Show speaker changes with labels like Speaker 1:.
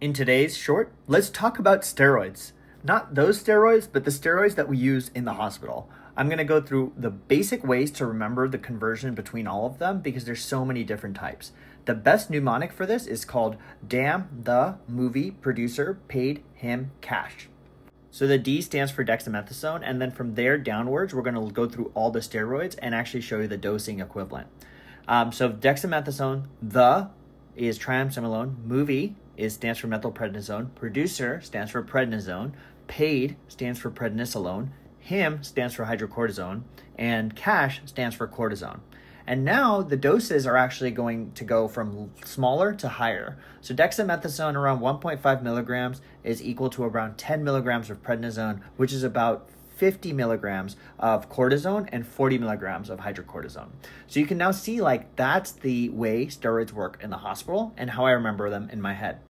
Speaker 1: In today's short, let's talk about steroids. Not those steroids, but the steroids that we use in the hospital. I'm going to go through the basic ways to remember the conversion between all of them because there's so many different types. The best mnemonic for this is called damn the movie producer paid him cash. So the D stands for dexamethasone, and then from there downwards, we're going to go through all the steroids and actually show you the dosing equivalent. Um, so dexamethasone, the is triamcinolone, movie is stands for methylprednisone. Producer stands for prednisone. Paid stands for prednisolone. Him stands for hydrocortisone. And cash stands for cortisone. And now the doses are actually going to go from smaller to higher. So dexamethasone around 1.5 milligrams is equal to around 10 milligrams of prednisone, which is about 50 milligrams of cortisone and 40 milligrams of hydrocortisone. So you can now see like that's the way steroids work in the hospital and how I remember them in my head.